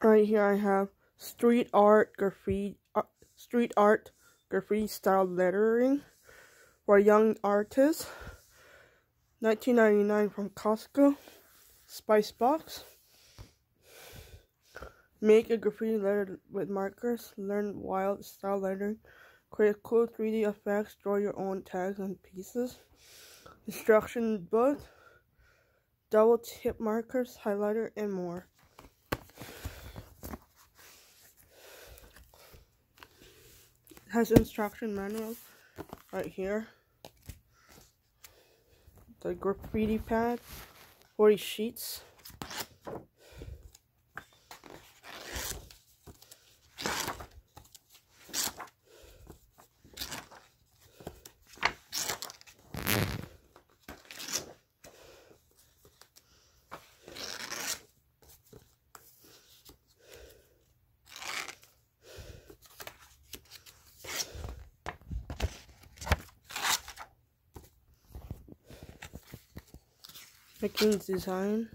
Right here I have street art graffiti, uh, street art graffiti style lettering for young artists. 19.99 from Costco. Spice box. Make a graffiti letter with markers. Learn wild style lettering. Create cool 3D effects. Draw your own tags and pieces. Instruction book. Double tip markers, highlighter, and more. Has instruction manual right here. The graffiti pad, 40 sheets. Making design.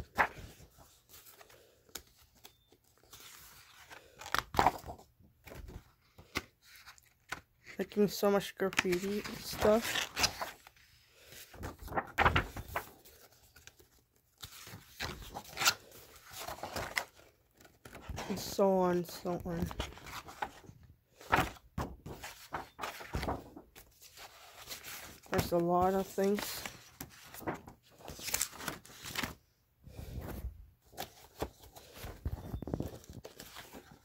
Making so much graffiti stuff. And so on, so on. There's a lot of things.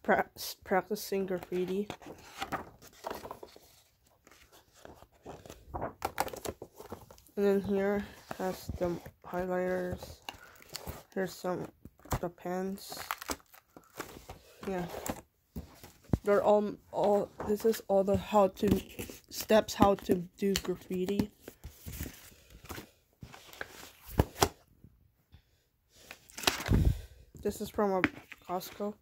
Pra practicing graffiti. And then here has the highlighters. Here's some the pens. Yeah. They're all all this is all the how to steps how to do graffiti. This is from a Costco.